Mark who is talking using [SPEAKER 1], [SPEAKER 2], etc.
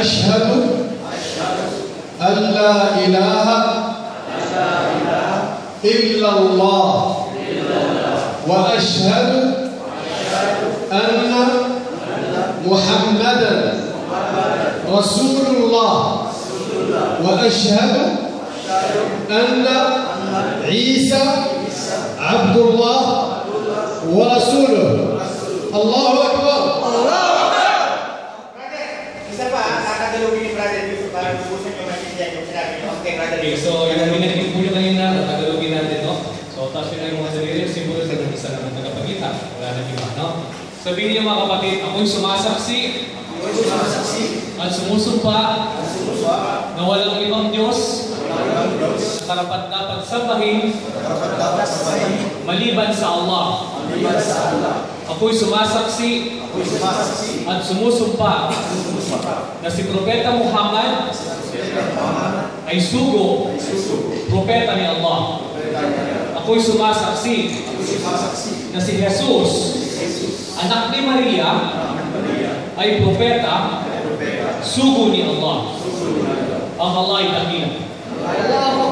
[SPEAKER 1] أشهد أن لا إله إلا الله وأشهد أن محمدا رسول الله وأشهد أن عيسى عبد الله ورسوله. الله
[SPEAKER 2] Isa pa, kakagalugin ni Brother Yusuf para lubusin yung maintindihan yung sinabi niyo. Okay, Brother
[SPEAKER 3] Okay,
[SPEAKER 2] Yusuf.
[SPEAKER 3] so yung binanggit po nyo kanina, tagalogin natin, no? So, nyo na yung mga sarili, simbolo sa isa lang ang tagapagitan. Wala na iba, no? Sabihin niyo mga kapatid, ako'y sumasaksi at sumusumpa na walang ibang Diyos na karapat dapat sambahin maliban sa Allah. Ako'y sumasaksi at sumusumpa na si Propeta Muhammad ay sugo, propeta ni Allah. Ako'y sumasaksi na si Jesus, anak ni Maria, ay propeta, sugo ni Allah. Ang Allah ay dakila. Allahu